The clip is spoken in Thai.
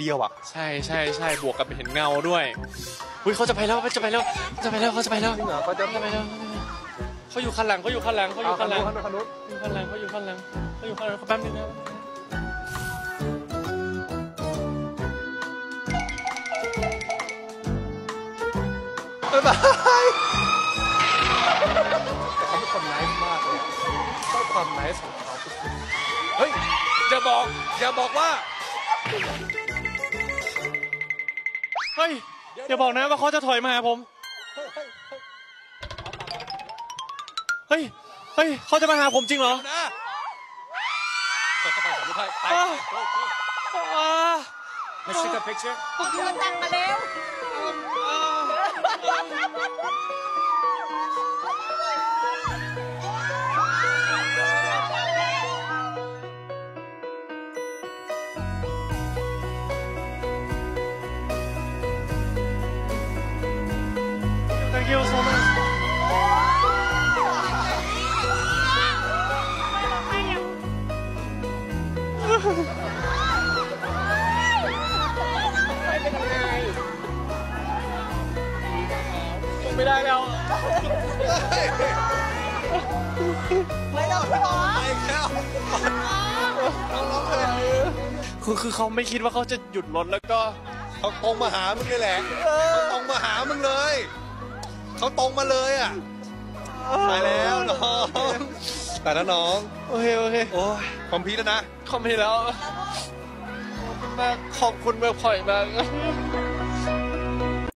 เดียวอะใช่ใช่ใช่บวกกับเห็นเงาด้วยอุ้ยเขาจะไปแล้วเขาจะไปแล้วเขาจะไปแล้วเขาจะไปแล้วจริงเหรอเขาจะเขาจะไปแล้วเขาอยู่ข้างหลังเขาอยู่ข้างหลังเขาอยู่ข้างหลังคันนู้นคันนู้นอยู่ข้างหลังเขาอยู่ข้างหลังเขาอยู่ข้างหลังเขาแป๊บนึงนะบ๊ายบายแต่เขาเป็นคนไนส์มากเลยชอบความไนส์ของเขาเฮ้ยอย่าบอกอย่าบอกว่าเฮ้ยอย่าบอกนะว่าเขาจะถอยมาหาผม เฮ้ย เฮ้ยเขาจะมาหาผมจริงเหรอนะเปิดเข้าไปถ่ายรูปให้ไปอ้าว go, go. อ่า Let's take a picture เดินตังมาเร็ว you so much ผมไม่ได้แล้ว ไม่ต้องร้องไปแล้วเราร้องเพลงคือคือเขาไม่คิดว่าเขาจะหยุดรถแล้วก็เขาตรงมาหามึงเลยแหละเขาตรงมาหามึงเลย เขาตรงมาเลยอะตายแล้วน้องแต่แล้วน้อง โอเคโอเคโอ้ยคอมพีทแล้วนะขอบคุณแล้วขอบคุณมากขอบคุณแบบพอยมาก